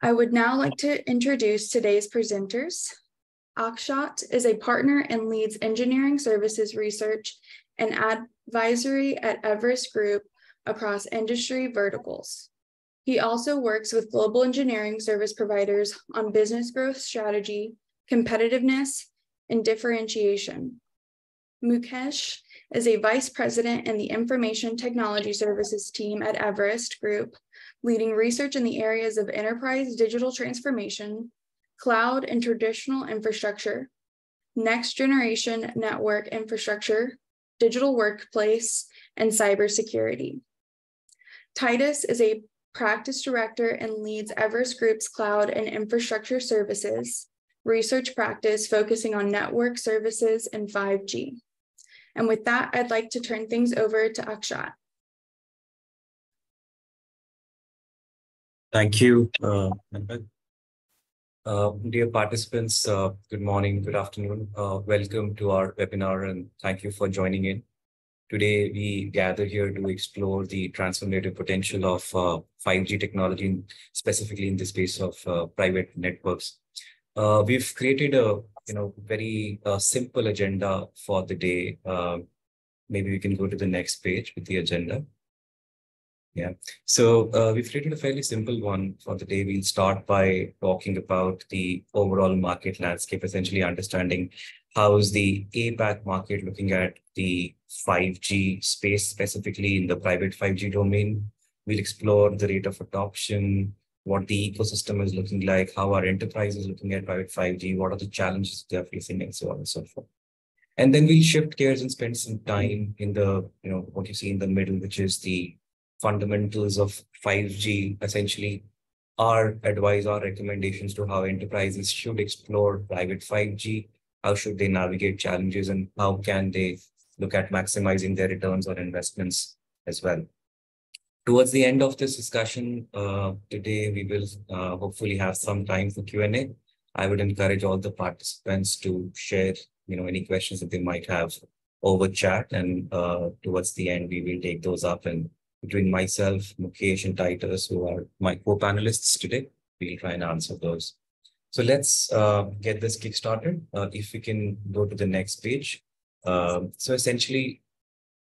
I would now like to introduce today's presenters. Akshat is a partner and leads engineering services research and advisory at Everest Group across industry verticals. He also works with global engineering service providers on business growth strategy, competitiveness, and differentiation. Mukesh is a vice president in the information technology services team at Everest Group, leading research in the areas of enterprise digital transformation, cloud and traditional infrastructure, next generation network infrastructure, digital workplace, and cybersecurity. Titus is a practice director and leads Everest Group's cloud and infrastructure services research practice focusing on network services and 5G. And with that, I'd like to turn things over to Akshat. Thank you, uh, uh, dear participants, uh, good morning, good afternoon. Uh, welcome to our webinar and thank you for joining in. Today, we gather here to explore the transformative potential of 5G uh, technology, specifically in the space of uh, private networks. We've created a you know very simple agenda for the day. maybe we can go to the next page with the agenda. Yeah. So uh, we've created a fairly simple one for the day. We'll start by talking about the overall market landscape, essentially understanding how is the APAC market looking at the 5G space, specifically in the private 5G domain. We'll explore the rate of adoption, what the ecosystem is looking like, how our enterprise is looking at private 5G, what are the challenges they're facing, and so on and so forth. And then we'll shift gears and spend some time in the, you know, what you see in the middle, which is the fundamentals of 5G, essentially our advice, our recommendations to how enterprises should explore private 5G, how should they navigate challenges, and how can they look at maximizing their returns or investments as well. Towards the end of this discussion uh, today, we will uh, hopefully have some time for Q&A. I would encourage all the participants to share you know, any questions that they might have over chat. And uh, towards the end, we will take those up and between myself, Mukesh, and Titus, who are my co-panelists today. We'll try and answer those. So let's uh, get this kick-started. Uh, if we can go to the next page. Um, so essentially,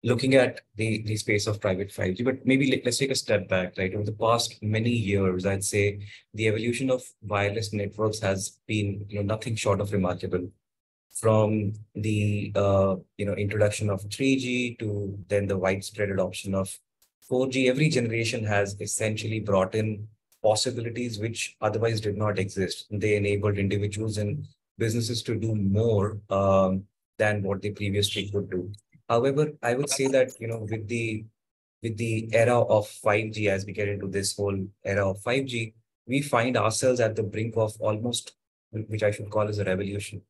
looking at the, the space of private 5G, but maybe let's take a step back, right? Over the past many years, I'd say the evolution of wireless networks has been you know, nothing short of remarkable. From the uh, you know introduction of 3G to then the widespread adoption of 4G, every generation has essentially brought in possibilities which otherwise did not exist. They enabled individuals and businesses to do more um, than what they previously could do. However, I would say that you know with the with the era of 5G, as we get into this whole era of 5G, we find ourselves at the brink of almost, which I should call as a revolution.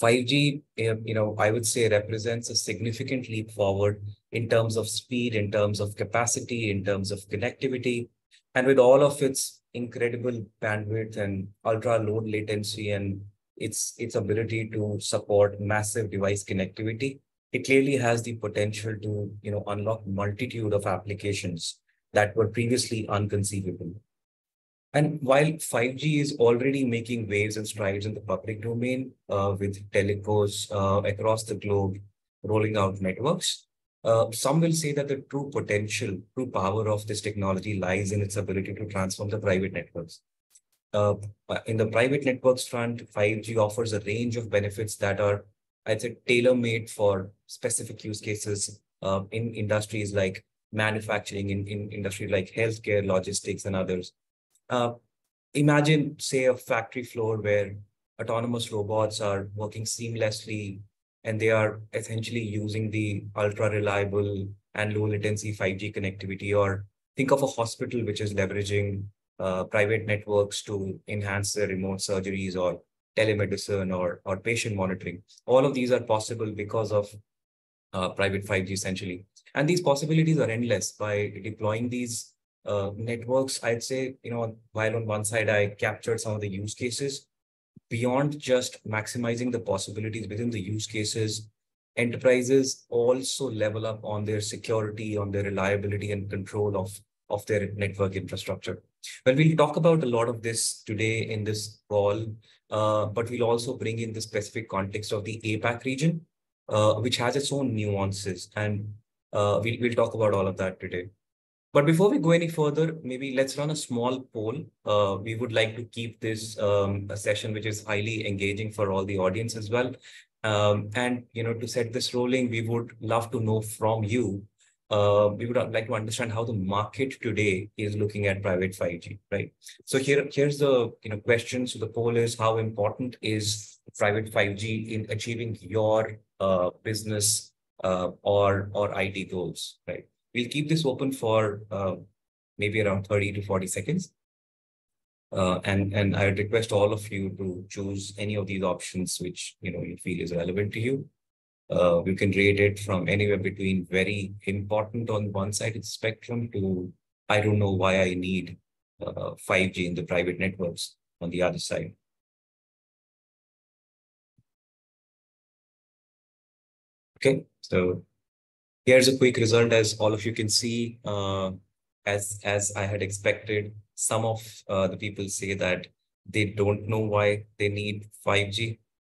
5G, um, you know, I would say represents a significant leap forward in terms of speed, in terms of capacity, in terms of connectivity, and with all of its incredible bandwidth and ultra low latency and its its ability to support massive device connectivity, it clearly has the potential to you know unlock multitude of applications that were previously unconceivable. And while 5G is already making waves and strides in the public domain uh, with telecos uh, across the globe rolling out networks, uh, some will say that the true potential, true power of this technology lies in its ability to transform the private networks. Uh, in the private networks front, 5G offers a range of benefits that are, I'd say, tailor-made for specific use cases uh, in industries like manufacturing, in, in industry like healthcare, logistics, and others. Uh, imagine, say, a factory floor where autonomous robots are working seamlessly and they are essentially using the ultra reliable and low latency 5G connectivity. Or think of a hospital which is leveraging uh, private networks to enhance their remote surgeries or telemedicine or, or patient monitoring. All of these are possible because of uh, private 5G essentially. And these possibilities are endless by deploying these uh, networks, I'd say, you know, while on one side I captured some of the use cases, beyond just maximizing the possibilities within the use cases, enterprises also level up on their security, on their reliability and control of, of their network infrastructure. Well, we'll talk about a lot of this today in this call, uh, but we'll also bring in the specific context of the APAC region, uh, which has its own nuances. And uh, we'll, we'll talk about all of that today. But before we go any further, maybe let's run a small poll. Uh, we would like to keep this um, a session which is highly engaging for all the audience as well. Um, and you know, to set this rolling, we would love to know from you uh, we would like to understand how the market today is looking at private 5G, right? So here, here's the you know question. So the poll is how important is private 5G in achieving your uh, business uh, or or IT goals, right? We'll keep this open for uh, maybe around 30 to 40 seconds. Uh, and and I request all of you to choose any of these options which you know you feel is relevant to you. Uh, you can rate it from anywhere between very important on one side of the spectrum to I don't know why I need uh, 5G in the private networks on the other side. Okay, so here's a quick result as all of you can see. Uh, as as I had expected, some of uh, the people say that they don't know why they need 5G.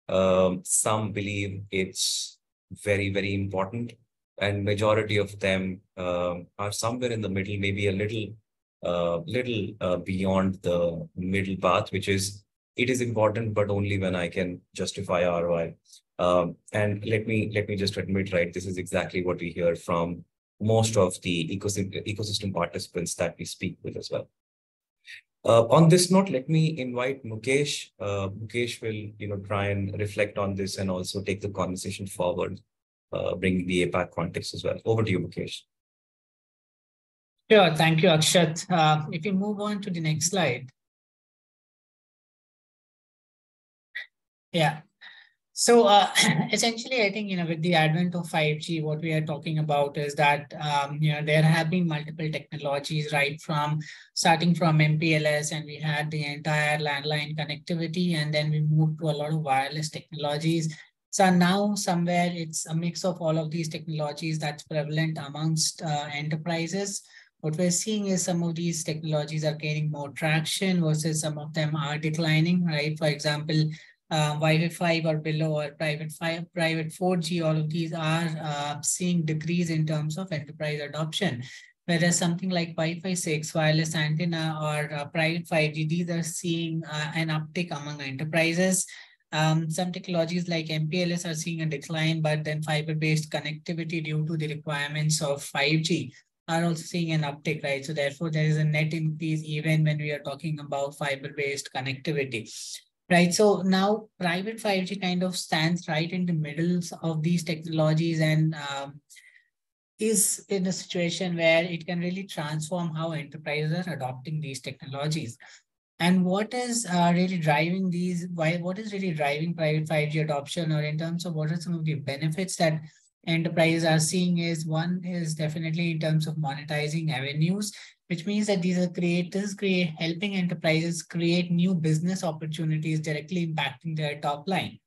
Um, some believe it's very, very important. And majority of them uh, are somewhere in the middle, maybe a little, uh, little uh, beyond the middle path, which is it is important, but only when I can justify ROI. Um, and let me let me just admit, right, this is exactly what we hear from most of the ecosystem, ecosystem participants that we speak with as well. Uh, on this note, let me invite Mukesh. Uh, Mukesh will, you know, try and reflect on this and also take the conversation forward, uh, bringing the APAC context as well. Over to you, Mukesh. Sure. Thank you, Akshat. Uh, if we move on to the next slide. Yeah. So uh, essentially, I think you know with the advent of 5G, what we are talking about is that um, you know there have been multiple technologies, right? From starting from MPLS, and we had the entire landline connectivity, and then we moved to a lot of wireless technologies. So now somewhere it's a mix of all of these technologies that's prevalent amongst uh, enterprises. What we're seeing is some of these technologies are gaining more traction versus some of them are declining, right? For example, uh, Wi-Fi 5 or below or private 5, private 4G, all of these are uh, seeing decrease in terms of enterprise adoption. Whereas something like Wi-Fi 6, wireless antenna or uh, private 5G, these are seeing uh, an uptick among enterprises. Um, some technologies like MPLS are seeing a decline, but then fiber-based connectivity due to the requirements of 5G are also seeing an uptick, right? So therefore, there is a net increase even when we are talking about fiber-based connectivity right? So now private 5G kind of stands right in the middle of these technologies and um, is in a situation where it can really transform how enterprises are adopting these technologies. And what is uh, really driving these, why, what is really driving private 5G adoption or in terms of what are some of the benefits that enterprises are seeing is one is definitely in terms of monetizing avenues which means that these are creators create helping enterprises create new business opportunities directly impacting their top line.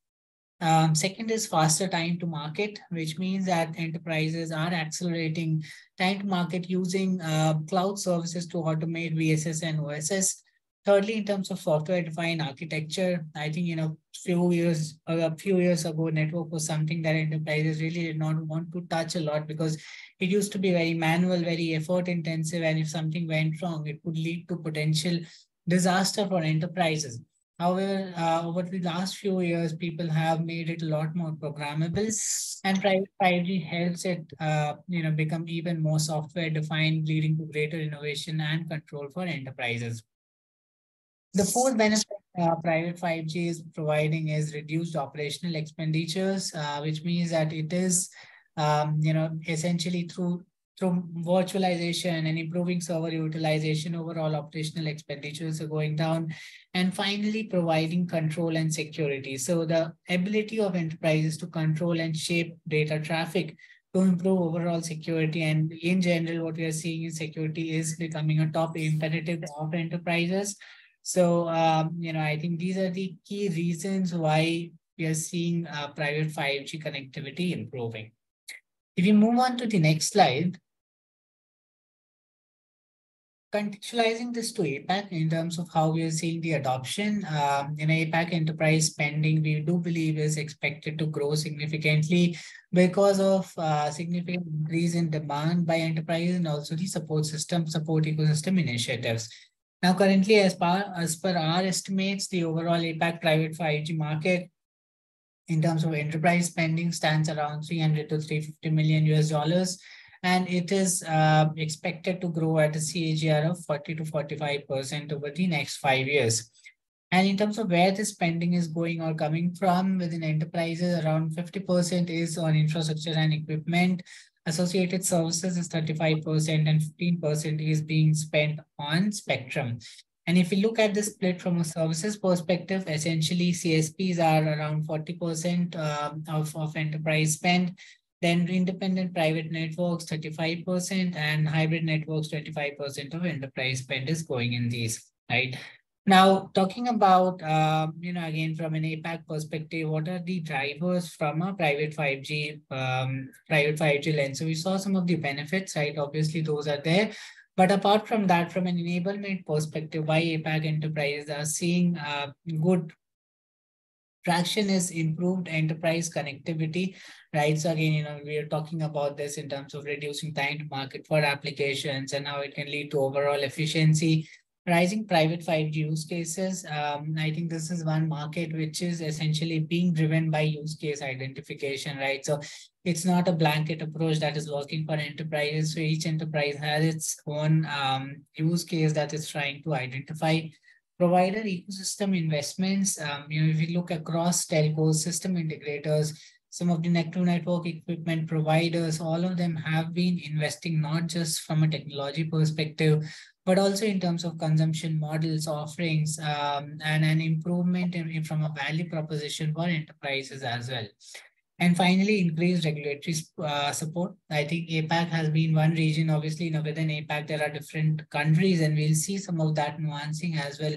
Um, second is faster time to market, which means that enterprises are accelerating time to market using uh, cloud services to automate BSS and OSS Thirdly, in terms of software-defined architecture, I think you know few years a few years ago, network was something that enterprises really did not want to touch a lot because it used to be very manual, very effort-intensive, and if something went wrong, it could lead to potential disaster for enterprises. However, uh, over the last few years, people have made it a lot more programmable, and private 5G helps it, uh, you know, become even more software-defined, leading to greater innovation and control for enterprises. The fourth benefit uh, private 5G is providing is reduced operational expenditures, uh, which means that it is, um, you know, essentially through through virtualization and improving server utilization, overall operational expenditures are going down. And finally, providing control and security. So the ability of enterprises to control and shape data traffic to improve overall security. And in general, what we are seeing in security is becoming a top imperative of enterprises. So, um, you know, I think these are the key reasons why we are seeing uh, private 5G connectivity improving. If you move on to the next slide, contextualizing this to APAC in terms of how we are seeing the adoption, um, in APAC enterprise spending, we do believe is expected to grow significantly because of uh, significant increase in demand by enterprises and also the support system, support ecosystem initiatives. Now, currently, as, par, as per our estimates, the overall APAC private 5G market in terms of enterprise spending stands around 300 to 350 million US dollars and it is uh, expected to grow at a CAGR of 40 to 45% over the next five years. And in terms of where the spending is going or coming from within enterprises, around 50% is on infrastructure and equipment. Associated services is 35% and 15% is being spent on spectrum. And if you look at the split from a services perspective, essentially CSPs are around 40% uh, of, of enterprise spend then independent private networks, 35%, and hybrid networks, 25% of enterprise spend is going in these, right? Now, talking about, uh, you know, again, from an APAC perspective, what are the drivers from a private 5G, um, private 5G lens? So we saw some of the benefits, right? Obviously, those are there. But apart from that, from an enablement perspective, why APAC enterprises are seeing uh, good traction is improved enterprise connectivity right? So again you know we are talking about this in terms of reducing time to market for applications and how it can lead to overall efficiency. Rising private 5g use cases um, i think this is one market which is essentially being driven by use case identification right? So it's not a blanket approach that is working for enterprises so each enterprise has its own um, use case that is trying to identify provider ecosystem investments, um, you know, if you look across telcos, system integrators, some of the network equipment providers, all of them have been investing not just from a technology perspective, but also in terms of consumption models, offerings, um, and an improvement in, from a value proposition for enterprises as well. And finally, increased regulatory uh, support. I think APAC has been one region. Obviously, you know, within APAC, there are different countries, and we'll see some of that nuancing as well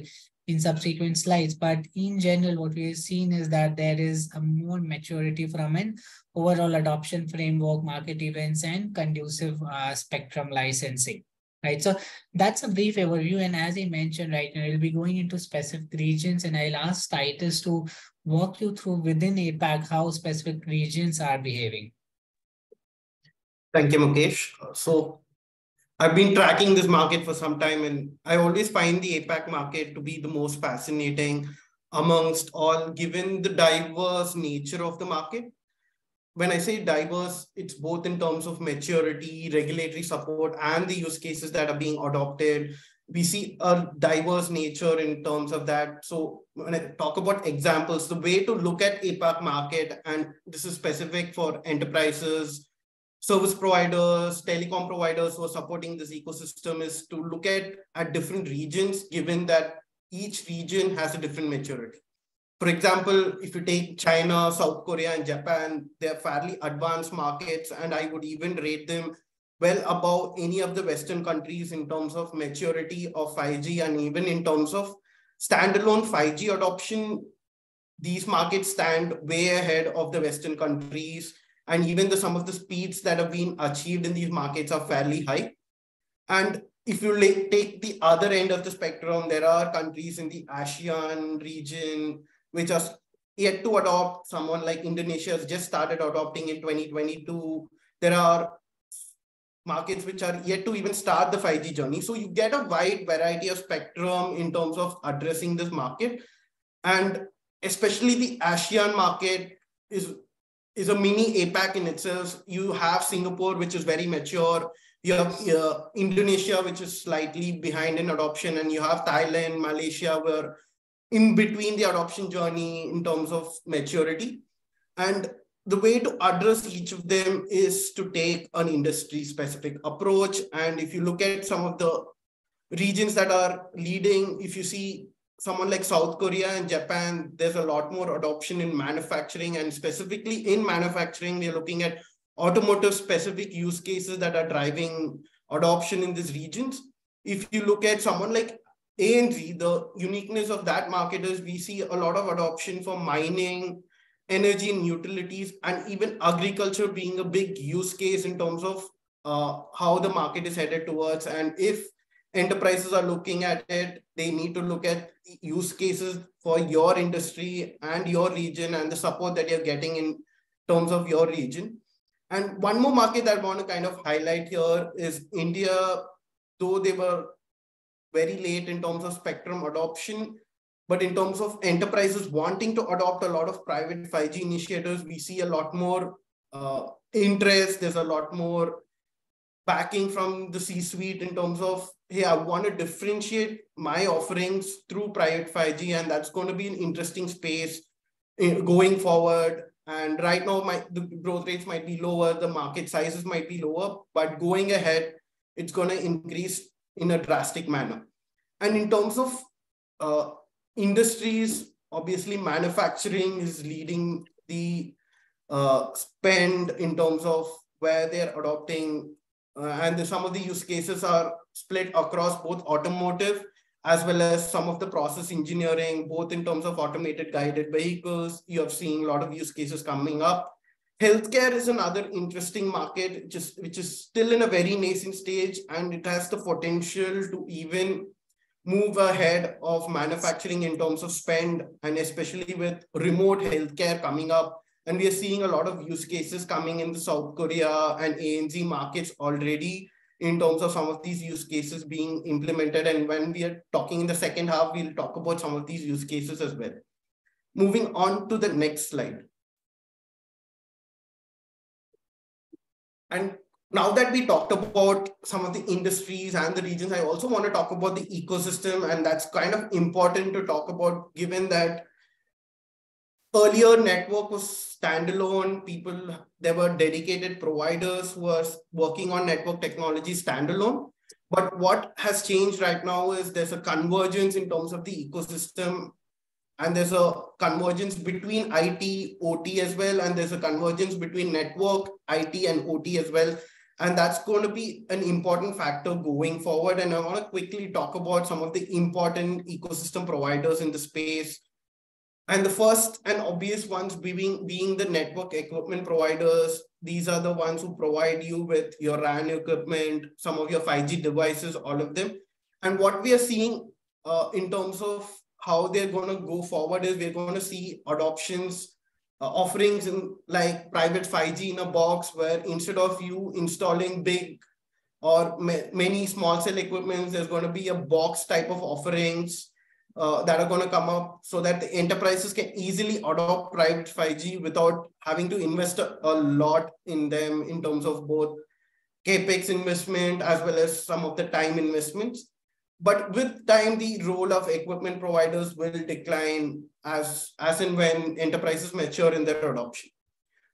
in subsequent slides. But in general, what we have seen is that there is a more maturity from an overall adoption framework, market events, and conducive uh, spectrum licensing right? So that's a brief overview. And as I mentioned, right, know, we'll be going into specific regions and I'll ask Titus to walk you through within APAC how specific regions are behaving. Thank you, Mukesh. So I've been tracking this market for some time and I always find the APAC market to be the most fascinating amongst all, given the diverse nature of the market when I say diverse, it's both in terms of maturity, regulatory support, and the use cases that are being adopted. We see a diverse nature in terms of that. So when I talk about examples, the way to look at APAC market, and this is specific for enterprises, service providers, telecom providers who are supporting this ecosystem is to look at, at different regions, given that each region has a different maturity. For example, if you take China, South Korea, and Japan, they're fairly advanced markets, and I would even rate them well above any of the Western countries in terms of maturity of 5G and even in terms of standalone 5G adoption. These markets stand way ahead of the Western countries, and even the, some of the speeds that have been achieved in these markets are fairly high. And if you take the other end of the spectrum, there are countries in the ASEAN region, which are yet to adopt. Someone like Indonesia has just started adopting in 2022. There are markets which are yet to even start the 5G journey. So you get a wide variety of spectrum in terms of addressing this market. And especially the ASEAN market is, is a mini APAC in itself. You have Singapore, which is very mature. You have uh, Indonesia, which is slightly behind in adoption. And you have Thailand, Malaysia, where in between the adoption journey in terms of maturity. And the way to address each of them is to take an industry specific approach. And if you look at some of the regions that are leading, if you see someone like South Korea and Japan, there's a lot more adoption in manufacturing. And specifically in manufacturing, we're looking at automotive specific use cases that are driving adoption in these regions. If you look at someone like ANZ, the uniqueness of that market is we see a lot of adoption for mining, energy and utilities, and even agriculture being a big use case in terms of uh, how the market is headed towards. And if enterprises are looking at it, they need to look at use cases for your industry and your region and the support that you're getting in terms of your region. And one more market that I want to kind of highlight here is India, though they were very late in terms of spectrum adoption, but in terms of enterprises wanting to adopt a lot of private 5G initiatives, we see a lot more uh, interest. There's a lot more backing from the C-suite in terms of, hey, I want to differentiate my offerings through private 5G, and that's going to be an interesting space eh, going forward. And right now, my, the growth rates might be lower, the market sizes might be lower, but going ahead, it's going to increase in a drastic manner. And in terms of uh, industries, obviously manufacturing is leading the uh, spend in terms of where they're adopting. Uh, and some of the use cases are split across both automotive as well as some of the process engineering, both in terms of automated guided vehicles. You have seen a lot of use cases coming up. Healthcare is another interesting market, just, which is still in a very nascent stage, and it has the potential to even move ahead of manufacturing in terms of spend, and especially with remote healthcare coming up. And we are seeing a lot of use cases coming in the South Korea and ANZ markets already in terms of some of these use cases being implemented. And when we are talking in the second half, we'll talk about some of these use cases as well. Moving on to the next slide. And now that we talked about some of the industries and the regions, I also want to talk about the ecosystem. And that's kind of important to talk about given that earlier network was standalone. People, there were dedicated providers who were working on network technology standalone. But what has changed right now is there's a convergence in terms of the ecosystem and there's a convergence between IT, OT as well, and there's a convergence between network, IT, and OT as well. And that's going to be an important factor going forward. And I want to quickly talk about some of the important ecosystem providers in the space. And the first and obvious ones being, being the network equipment providers. These are the ones who provide you with your RAN equipment, some of your 5G devices, all of them. And what we are seeing uh, in terms of how they're going to go forward is we're going to see adoptions uh, offerings in like private 5G in a box where instead of you installing big or ma many small cell equipments, there's going to be a box type of offerings uh, that are going to come up so that the enterprises can easily adopt private 5G without having to invest a, a lot in them in terms of both capex investment as well as some of the time investments. But with time, the role of equipment providers will decline as, as and when enterprises mature in their adoption.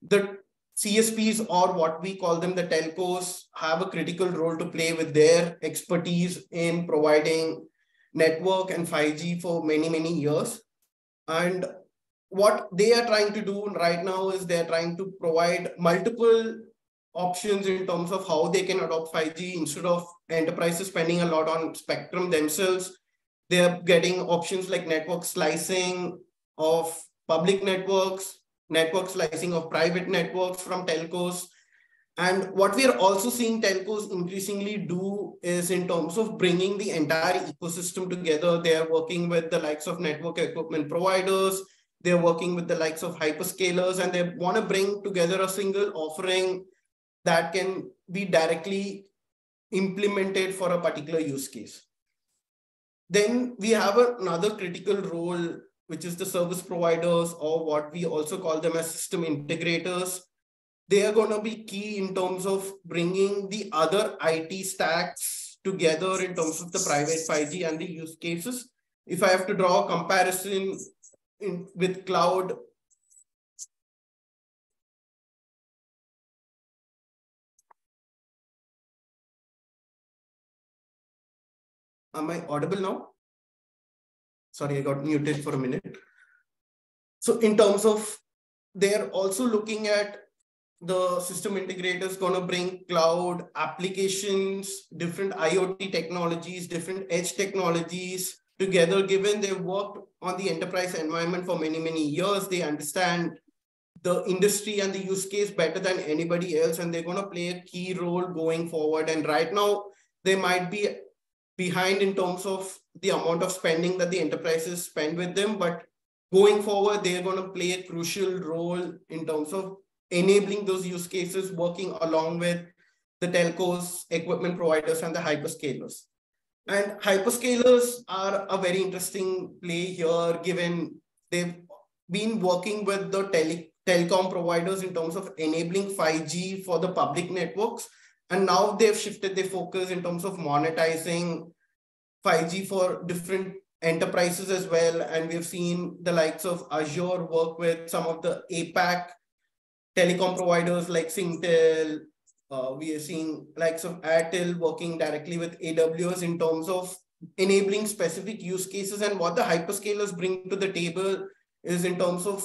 The CSPs or what we call them, the telcos, have a critical role to play with their expertise in providing network and 5G for many, many years. And what they are trying to do right now is they're trying to provide multiple options in terms of how they can adopt 5G instead of enterprises spending a lot on spectrum themselves. They're getting options like network slicing of public networks, network slicing of private networks from telcos. And what we are also seeing telcos increasingly do is in terms of bringing the entire ecosystem together. They are working with the likes of network equipment providers. They're working with the likes of hyperscalers and they want to bring together a single offering that can be directly implemented for a particular use case. Then we have another critical role, which is the service providers, or what we also call them as system integrators. They are going to be key in terms of bringing the other IT stacks together in terms of the private 5G and the use cases. If I have to draw a comparison in, with cloud, Am I audible now? Sorry, I got muted for a minute. So in terms of, they're also looking at the system integrators going to bring cloud applications, different IoT technologies, different edge technologies together, given they've worked on the enterprise environment for many, many years. They understand the industry and the use case better than anybody else, and they're going to play a key role going forward. And right now, they might be behind in terms of the amount of spending that the enterprises spend with them, but going forward, they're going to play a crucial role in terms of enabling those use cases, working along with the telcos, equipment providers, and the hyperscalers. And hyperscalers are a very interesting play here, given they've been working with the tele telecom providers in terms of enabling 5G for the public networks. And now they've shifted their focus in terms of monetizing 5G for different enterprises as well. And we've seen the likes of Azure work with some of the APAC telecom providers like Singtel. Uh, we are seeing likes of Airtel working directly with AWS in terms of enabling specific use cases. And what the hyperscalers bring to the table is in terms of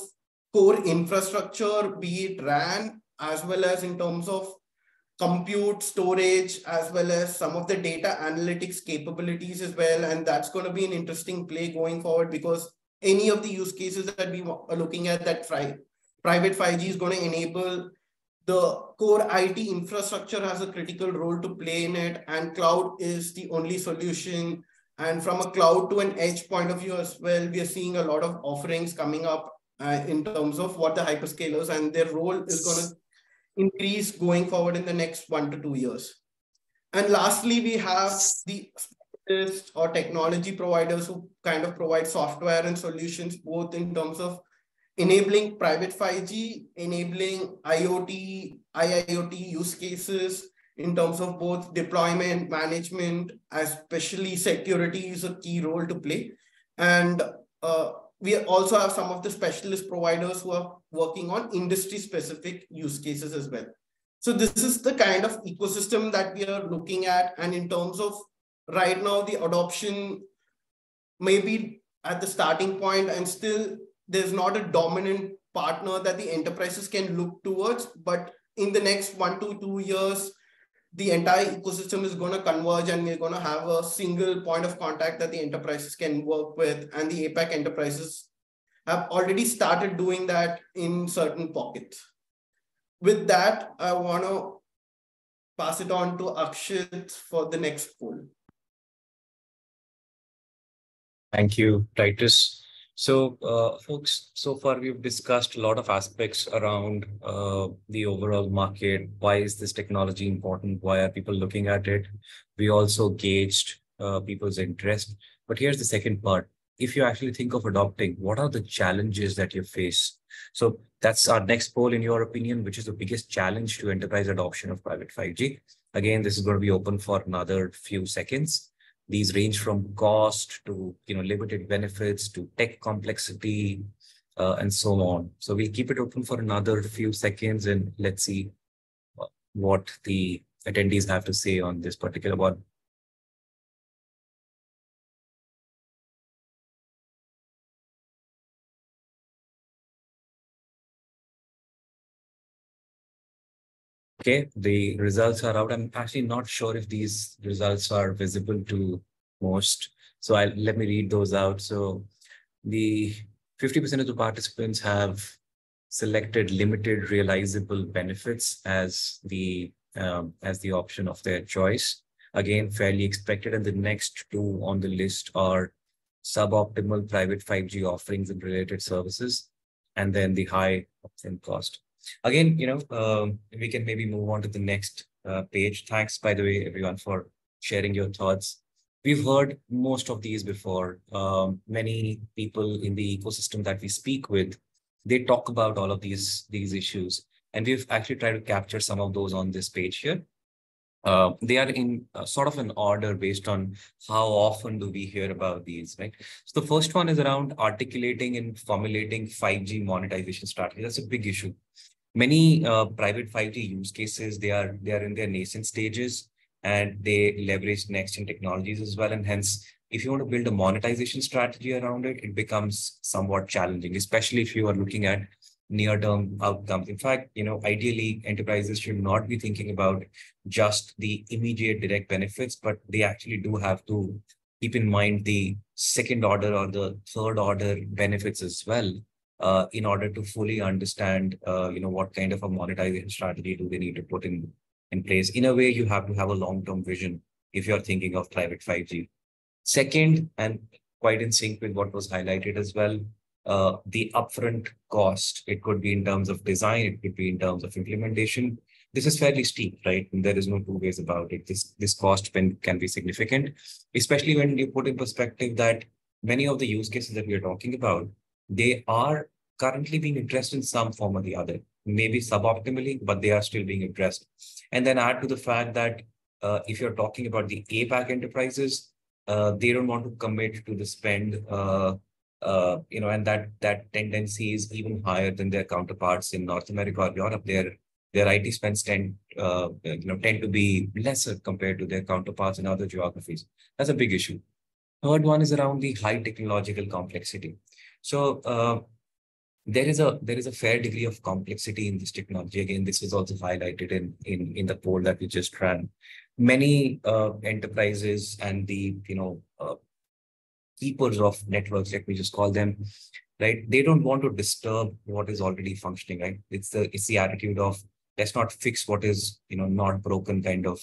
core infrastructure, be it RAN, as well as in terms of compute storage as well as some of the data analytics capabilities as well and that's going to be an interesting play going forward because any of the use cases that we are looking at that private 5g is going to enable the core IT infrastructure has a critical role to play in it, and cloud is the only solution. And from a cloud to an edge point of view as well, we are seeing a lot of offerings coming up uh, in terms of what the hyperscalers and their role is going to increase going forward in the next one to two years. And lastly, we have the or technology providers who kind of provide software and solutions, both in terms of enabling private 5G, enabling IoT, IIoT use cases in terms of both deployment, management, especially security is a key role to play. And uh, we also have some of the specialist providers who are working on industry specific use cases as well. So this is the kind of ecosystem that we are looking at. And in terms of right now, the adoption may be at the starting point and still there's not a dominant partner that the enterprises can look towards. But in the next one to two years, the entire ecosystem is going to converge and we're going to have a single point of contact that the enterprises can work with and the APAC enterprises have already started doing that in certain pockets. With that, I want to pass it on to Akshat for the next poll. Thank you, Titus. So, uh, folks, so far we've discussed a lot of aspects around uh, the overall market. Why is this technology important? Why are people looking at it? We also gauged uh, people's interest. But here's the second part. If you actually think of adopting, what are the challenges that you face? So that's our next poll, in your opinion, which is the biggest challenge to enterprise adoption of private 5G. Again, this is going to be open for another few seconds. These range from cost to you know limited benefits to tech complexity uh, and so on. So we'll keep it open for another few seconds and let's see what the attendees have to say on this particular one. Okay, the results are out. I'm actually not sure if these results are visible to most. So I let me read those out. So the 50% of the participants have selected limited realizable benefits as the um, as the option of their choice. Again, fairly expected. And the next two on the list are suboptimal private 5G offerings and related services, and then the high upfront cost. Again, you know, um, we can maybe move on to the next uh, page. Thanks, by the way, everyone, for sharing your thoughts. We've heard most of these before. Um, many people in the ecosystem that we speak with, they talk about all of these, these issues. And we've actually tried to capture some of those on this page here. Uh, they are in uh, sort of an order based on how often do we hear about these, right? So the first one is around articulating and formulating 5G monetization strategy. That's a big issue many uh, private 5G use cases, they are, they are in their nascent stages and they leverage next-gen technologies as well. And hence, if you want to build a monetization strategy around it, it becomes somewhat challenging, especially if you are looking at near-term outcomes. In fact, you know, ideally, enterprises should not be thinking about just the immediate direct benefits, but they actually do have to keep in mind the second order or the third order benefits as well uh, in order to fully understand, uh, you know, what kind of a monetization strategy do they need to put in, in place. In a way, you have to have a long-term vision if you're thinking of private 5G. Second, and quite in sync with what was highlighted as well, uh, the upfront cost. It could be in terms of design, it could be in terms of implementation. This is fairly steep, right? And there is no two ways about it. This this cost can, can be significant, especially when you put in perspective that many of the use cases that we are talking about, they are currently being addressed in some form or the other, maybe suboptimally, but they are still being addressed. And then add to the fact that uh, if you're talking about the APAC enterprises, uh, they don't want to commit to the spend, uh, uh, you know, and that that tendency is even higher than their counterparts in North America or Europe. Their their IT spends tend, uh, you know, tend to be lesser compared to their counterparts in other geographies. That's a big issue. Third one is around the high technological complexity. So uh, there is a there is a fair degree of complexity in this technology. Again, this was also highlighted in in in the poll that we just ran. Many uh, enterprises and the you know uh, keepers of networks, let me just call them, right? They don't want to disturb what is already functioning, right? It's the it's the attitude of let's not fix what is you know not broken kind of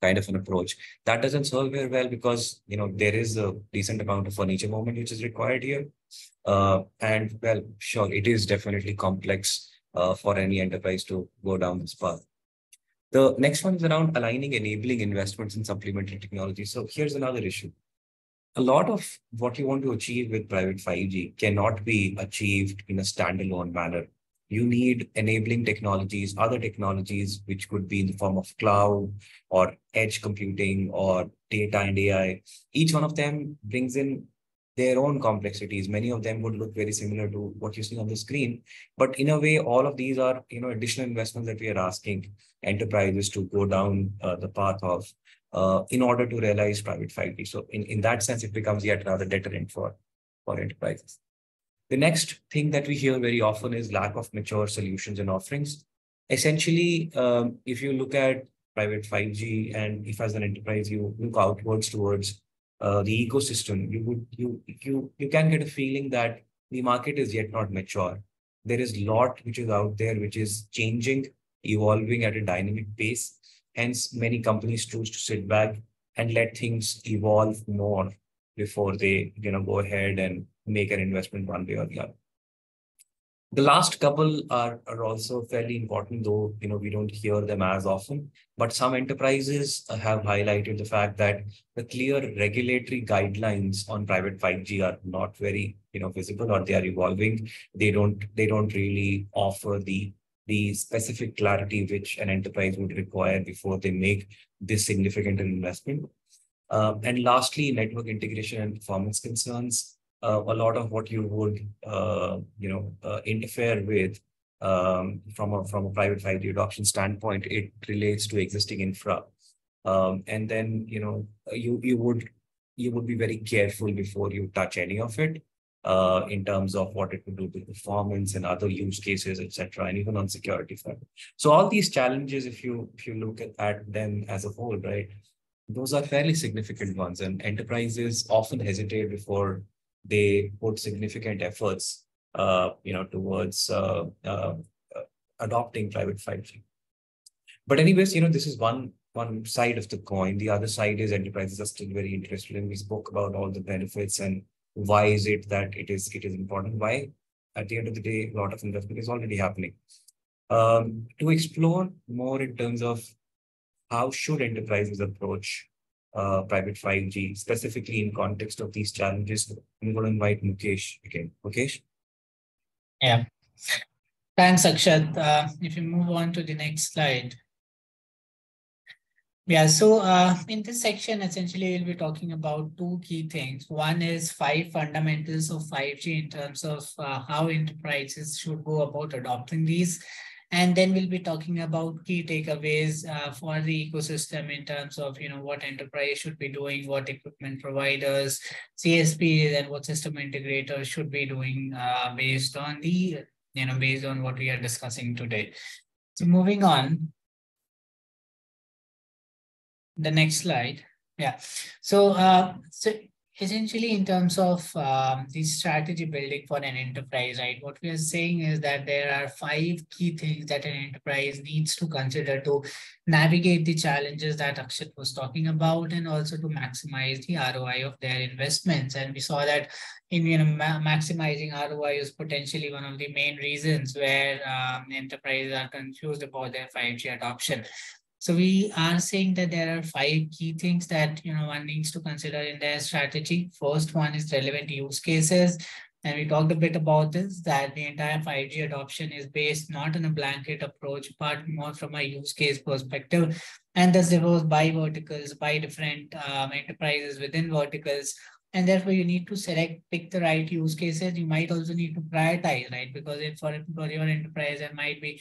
kind of an approach. That doesn't serve very well because you know there is a decent amount of furniture movement which is required here. Uh, and well, sure, it is definitely complex uh, for any enterprise to go down this path. The next one is around aligning enabling investments in supplementary technology. So here's another issue. A lot of what you want to achieve with private 5G cannot be achieved in a standalone manner. You need enabling technologies, other technologies, which could be in the form of cloud or edge computing or data and AI. Each one of them brings in their own complexities. Many of them would look very similar to what you see on the screen. But in a way, all of these are you know additional investments that we are asking enterprises to go down uh, the path of uh, in order to realize private 5G. So in, in that sense, it becomes yet another deterrent for, for enterprises. The next thing that we hear very often is lack of mature solutions and offerings. Essentially, um, if you look at private 5G and if as an enterprise you look outwards towards uh, the ecosystem, you would you you you can get a feeling that the market is yet not mature. There is a lot which is out there which is changing, evolving at a dynamic pace. Hence, many companies choose to sit back and let things evolve more before they you know go ahead and make an investment one way or the other. The last couple are, are also fairly important, though you know we don't hear them as often. But some enterprises have highlighted the fact that the clear regulatory guidelines on private 5G are not very you know visible or they are evolving. They don't they don't really offer the the specific clarity which an enterprise would require before they make this significant investment. Uh, and lastly, network integration and performance concerns uh, a lot of what you would uh, you know uh, interfere with um, from a from a private 5G adoption standpoint, it relates to existing infra, um, and then you know you you would you would be very careful before you touch any of it. Uh, in terms of what it would do to performance and other use cases, etc., and even on security front. So all these challenges, if you if you look at, at them as a whole, right, those are fairly significant ones, and enterprises often hesitate before they put significant efforts, uh, you know, towards uh, uh, adopting private 5G. But anyways, you know, this is one one side of the coin. The other side is enterprises are still very interested, and we spoke about all the benefits and why is it that it is it is important. Why, at the end of the day, a lot of investment is already happening. Um, to explore more in terms of how should enterprises approach uh, private 5G, specifically in context of these challenges. I'm going to invite Mukesh again. Mukesh? Yeah. Thanks, Akshat. Uh, if you move on to the next slide. Yeah, so uh, in this section, essentially, we'll be talking about two key things. One is five fundamentals of 5G in terms of uh, how enterprises should go about adopting these. And then we'll be talking about key takeaways uh, for the ecosystem in terms of, you know, what enterprise should be doing, what equipment providers, CSPs, and what system integrators should be doing uh, based on the, you know, based on what we are discussing today. So moving on, the next slide. Yeah. So, uh, so essentially in terms of um, the strategy building for an enterprise, right? What we are saying is that there are five key things that an enterprise needs to consider to navigate the challenges that Akshat was talking about and also to maximize the ROI of their investments. And we saw that in you know, ma maximizing ROI is potentially one of the main reasons where um, enterprises are confused about their 5G adoption. So we are saying that there are five key things that you know one needs to consider in their strategy. First one is relevant use cases. And we talked a bit about this, that the entire 5G adoption is based not on a blanket approach, but more from a use case perspective. And this differs by verticals, by different um, enterprises within verticals. And therefore, you need to select, pick the right use cases. You might also need to prioritize, right? Because if for, for your enterprise, there might be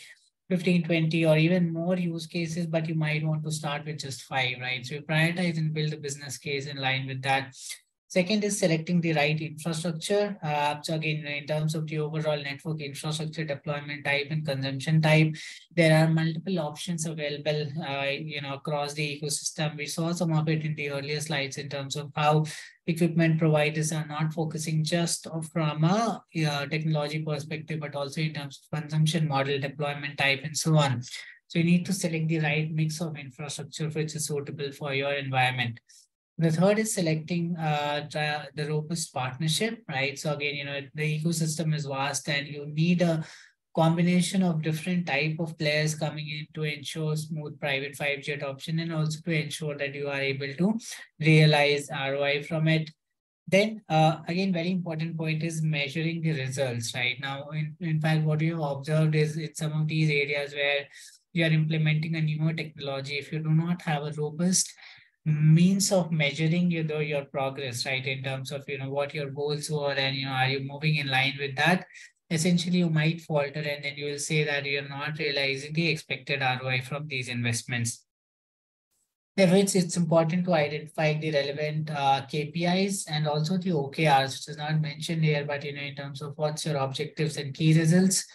15, 20, or even more use cases, but you might want to start with just five, right? So you prioritize and build a business case in line with that. Second is selecting the right infrastructure. Uh, so again, in terms of the overall network infrastructure deployment type and consumption type, there are multiple options available, uh, you know, across the ecosystem. We saw some of it in the earlier slides in terms of how equipment providers are not focusing just from a technology perspective, but also in terms of consumption model, deployment type, and so on. So you need to select the right mix of infrastructure which is suitable for your environment. The third is selecting uh, the robust partnership, right? So again, you know, the ecosystem is vast and you need a combination of different type of players coming in to ensure smooth private 5G adoption and also to ensure that you are able to realize ROI from it. Then uh, again, very important point is measuring the results, right? Now, in, in fact, what you have observed is in some of these areas where you are implementing a newer technology, if you do not have a robust means of measuring your your progress right in terms of you know what your goals were and you know are you moving in line with that essentially you might falter and then you will say that you're not realizing the expected roi from these investments Therefore, it's, it's important to identify the relevant uh, KPIs and also the OKRs, which is not mentioned here, but you know, in terms of what's your objectives and key results,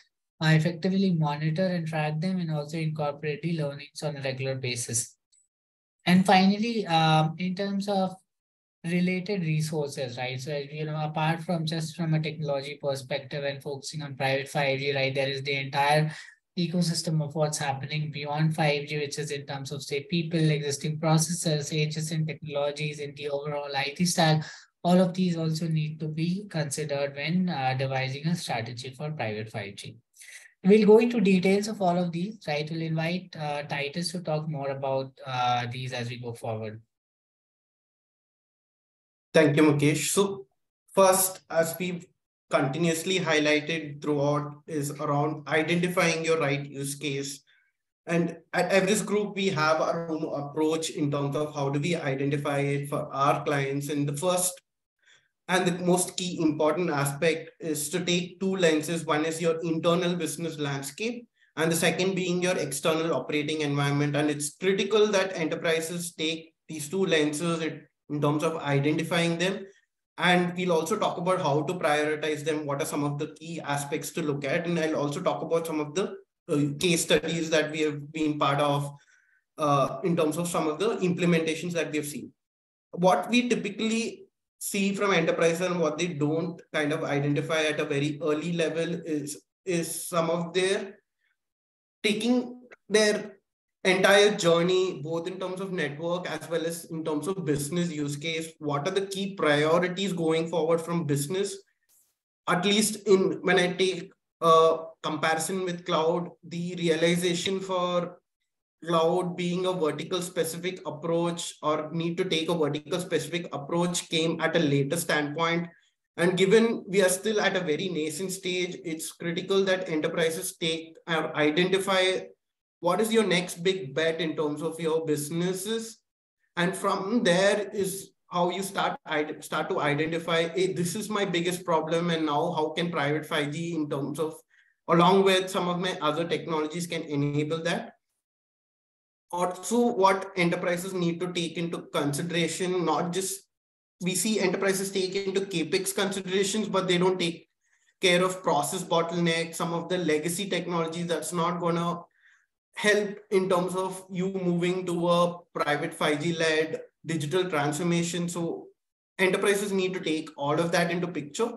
uh, effectively monitor and track them and also incorporate the learnings on a regular basis. And finally, um, in terms of related resources, right? So, you know, apart from just from a technology perspective and focusing on private 5G, right, there is the entire ecosystem of what's happening beyond 5G, which is in terms of, say, people, existing processes, adjacent technologies in the overall IT stack. All of these also need to be considered when uh, devising a strategy for private 5G. We'll go into details of all of these, right? We'll invite uh, Titus to talk more about uh, these as we go forward. Thank you, Mukesh. So first, as we've continuously highlighted throughout is around identifying your right use case. And at Everest Group, we have our own approach in terms of how do we identify it for our clients. And the first and the most key important aspect is to take two lenses. One is your internal business landscape, and the second being your external operating environment. And it's critical that enterprises take these two lenses in terms of identifying them. And we'll also talk about how to prioritize them. What are some of the key aspects to look at? And I'll also talk about some of the uh, case studies that we have been part of uh, in terms of some of the implementations that we have seen. What we typically see from enterprise and what they don't kind of identify at a very early level is is some of their taking their entire journey both in terms of network as well as in terms of business use case what are the key priorities going forward from business? At least in when i take a comparison with cloud the realization for cloud being a vertical specific approach or need to take a vertical specific approach came at a later standpoint. And given we are still at a very nascent stage, it's critical that enterprises take or identify what is your next big bet in terms of your businesses. And from there is how you start start to identify hey, this is my biggest problem and now how can private 5g in terms of along with some of my other technologies can enable that also what enterprises need to take into consideration, not just we see enterprises take into capex considerations, but they don't take care of process bottleneck, some of the legacy technologies that's not going to help in terms of you moving to a private 5G led digital transformation. So enterprises need to take all of that into picture.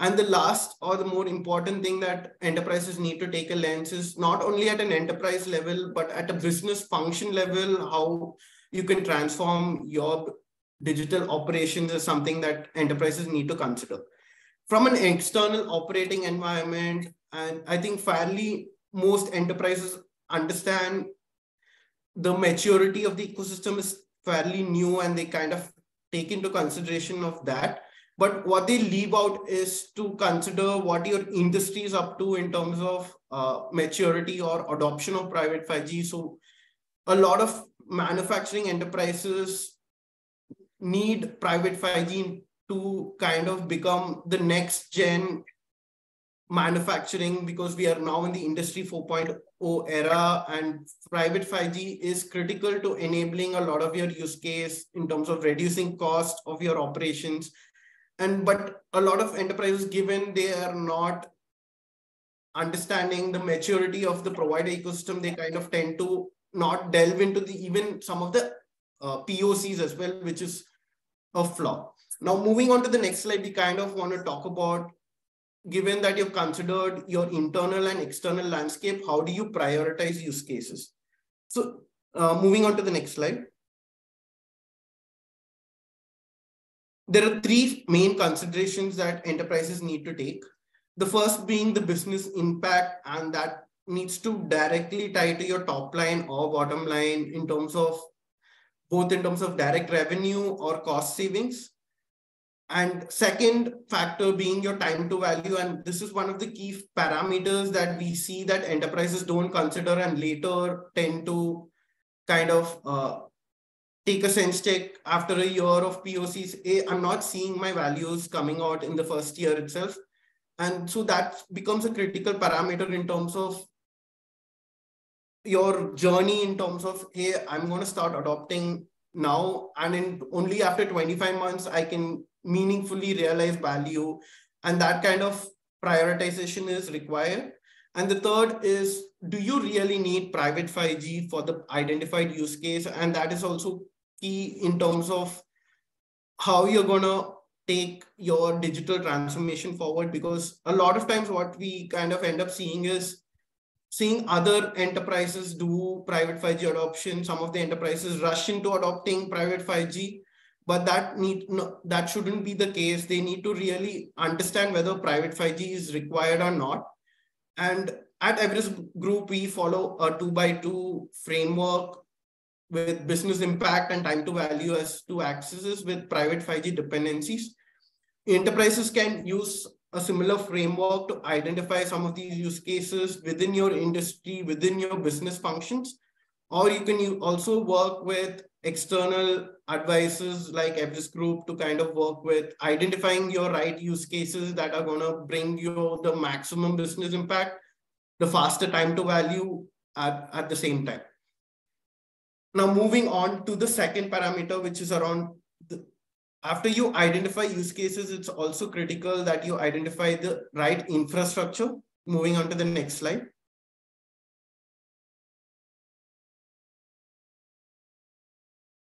And the last or the more important thing that enterprises need to take a lens is not only at an enterprise level, but at a business function level, how you can transform your digital operations is something that enterprises need to consider. From an external operating environment, and I think fairly most enterprises understand the maturity of the ecosystem is fairly new and they kind of take into consideration of that. But what they leave out is to consider what your industry is up to in terms of uh, maturity or adoption of private 5G. So a lot of manufacturing enterprises need private 5G to kind of become the next gen manufacturing because we are now in the industry 4.0 era and private 5G is critical to enabling a lot of your use case in terms of reducing cost of your operations. And but a lot of enterprises, given they are not understanding the maturity of the provider ecosystem, they kind of tend to not delve into the even some of the uh, POCs as well, which is a flaw. Now, moving on to the next slide, we kind of want to talk about, given that you've considered your internal and external landscape, how do you prioritize use cases? So uh, moving on to the next slide. There are three main considerations that enterprises need to take. The first being the business impact, and that needs to directly tie to your top line or bottom line in terms of both in terms of direct revenue or cost savings. And second factor being your time to value. And this is one of the key parameters that we see that enterprises don't consider and later tend to kind of uh, take a sense check after a year of POCs. I'm not seeing my values coming out in the first year itself. And so that becomes a critical parameter in terms of your journey in terms of, hey, I'm going to start adopting now. And in only after 25 months, I can meaningfully realize value. And that kind of prioritization is required. And the third is, do you really need private 5G for the identified use case? And that is also key in terms of how you're going to take your digital transformation forward because a lot of times what we kind of end up seeing is seeing other enterprises do private 5G adoption. Some of the enterprises rush into adopting private 5G, but that need no, that shouldn't be the case. They need to really understand whether private 5G is required or not. And at Everest Group, we follow a two by two framework with business impact and time to value as two axes with private 5G dependencies. Enterprises can use a similar framework to identify some of these use cases within your industry, within your business functions. Or you can also work with external advisors like Everest Group to kind of work with identifying your right use cases that are going to bring you the maximum business impact, the faster time to value at, at the same time. Now, moving on to the second parameter, which is around the, after you identify use cases, it's also critical that you identify the right infrastructure. Moving on to the next slide.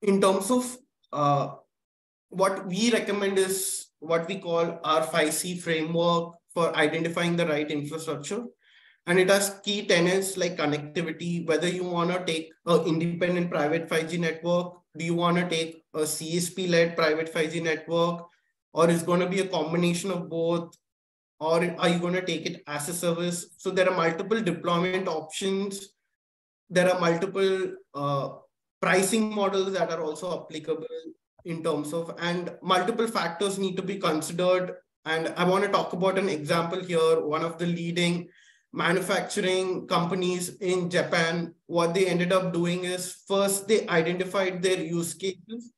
In terms of uh, what we recommend is what we call our 5C framework for identifying the right infrastructure. And it has key tenets like connectivity, whether you want to take an independent private 5G network do you want to take a CSP led private 5G network, or is going to be a combination of both, or are you going to take it as a service? So there are multiple deployment options. There are multiple uh, pricing models that are also applicable in terms of, and multiple factors need to be considered. And I want to talk about an example here. One of the leading manufacturing companies in Japan, what they ended up doing is first they identified their use cases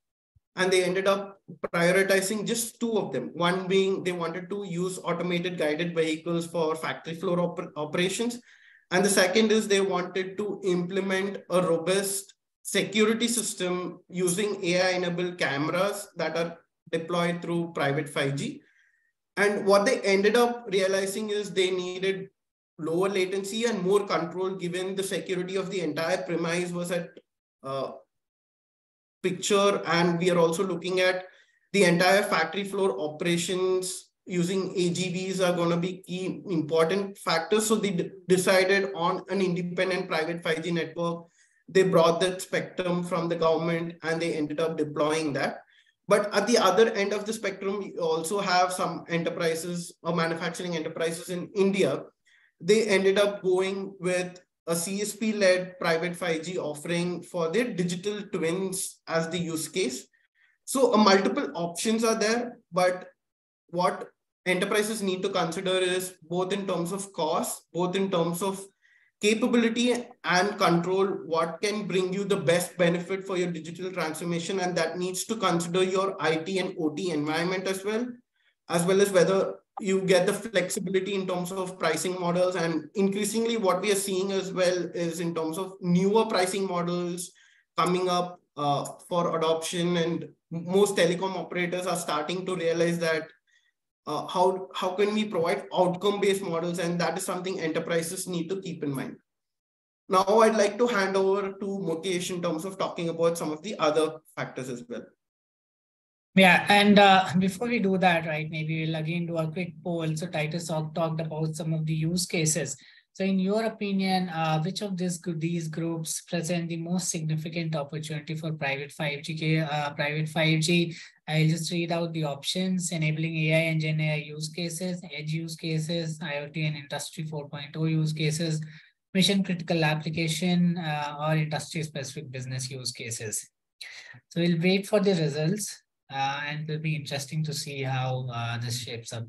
and they ended up prioritizing just two of them. One being they wanted to use automated guided vehicles for factory floor op operations. And the second is they wanted to implement a robust security system using AI enabled cameras that are deployed through private 5G. And what they ended up realizing is they needed lower latency and more control given the security of the entire premise was at uh, picture. And we are also looking at the entire factory floor operations using AGVs are going to be key important factors. So they decided on an independent private 5G network. They brought that spectrum from the government and they ended up deploying that. But at the other end of the spectrum, you also have some enterprises or manufacturing enterprises in India. They ended up going with a CSP-led private 5G offering for their digital twins as the use case. So uh, multiple options are there, but what enterprises need to consider is both in terms of cost, both in terms of capability and control, what can bring you the best benefit for your digital transformation. And that needs to consider your IT and OT environment as well, as well as whether you get the flexibility in terms of pricing models. And increasingly what we are seeing as well is in terms of newer pricing models coming up uh, for adoption and most telecom operators are starting to realize that uh, how how can we provide outcome based models and that is something enterprises need to keep in mind now i'd like to hand over to mukesh in terms of talking about some of the other factors as well yeah, and uh, before we do that, right, maybe we'll again do a quick poll. So Titus talked about some of the use cases. So in your opinion, uh, which of these, these groups present the most significant opportunity for private 5G, uh, private 5G? I'll just read out the options, enabling AI and Gen AI use cases, edge use cases, IoT and Industry 4.0 use cases, mission critical application, uh, or industry specific business use cases. So we'll wait for the results and it'll be interesting to see how uh, this shapes up.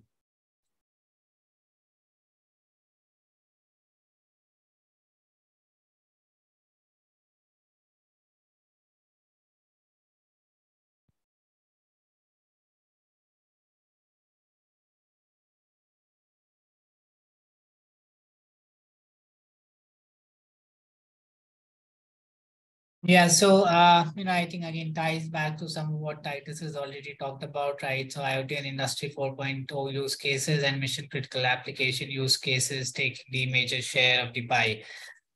Yeah, so uh, you know, I think again ties back to some of what Titus has already talked about, right? So IoT and Industry 4.0 use cases and mission critical application use cases taking the major share of the pie,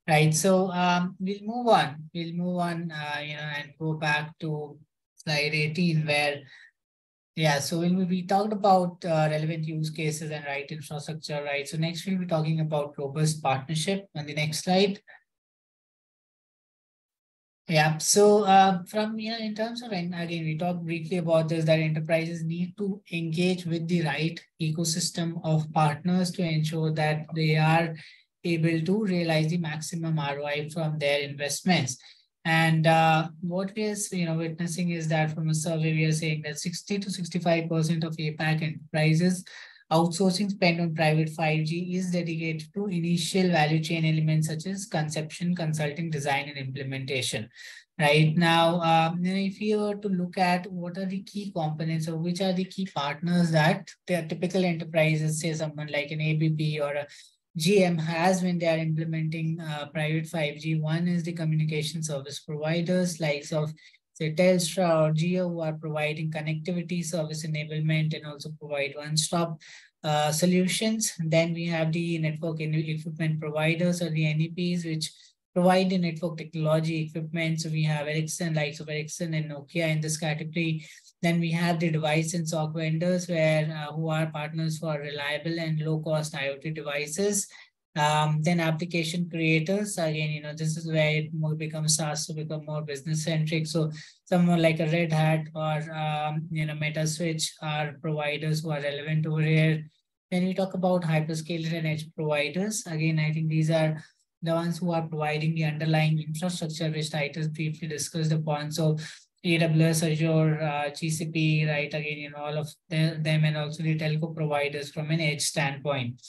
right? So um, we'll move on. We'll move on, uh, you know, and go back to slide 18 where yeah, so when we talked about uh, relevant use cases and right infrastructure, right? So next we'll be talking about robust partnership on the next slide. Yeah. So uh, from you know, in terms of again, we talked briefly about this that enterprises need to engage with the right ecosystem of partners to ensure that they are able to realize the maximum ROI from their investments. And uh, what we are you know witnessing is that from a survey we are saying that 60 to 65 percent of APAC enterprises outsourcing spend on private 5G is dedicated to initial value chain elements such as conception, consulting, design, and implementation. Right now, um, if you were to look at what are the key components or which are the key partners that the typical enterprises, say someone like an ABB or a GM has when they are implementing uh, private 5G. One is the communication service providers, likes of say Telstra or Jio who are providing connectivity, service enablement, and also provide one-stop uh, solutions. Then we have the network equipment providers or the NEPs, which provide the network technology equipment. So we have Ericsson, likes of Ericsson and Nokia in this category. Then we have the device and software vendors where uh, who are partners for reliable and low cost IoT devices. Um, then application creators, again, you know, this is where it more becomes starts to become more business centric. So someone like a Red Hat or, um, you know, Metaswitch are providers who are relevant over here. Then we talk about hyperscaler and edge providers. Again, I think these are the ones who are providing the underlying infrastructure, which Titus briefly discussed upon. So AWS, Azure, uh, GCP, right? Again, you know, all of them and also the telco providers from an edge standpoint.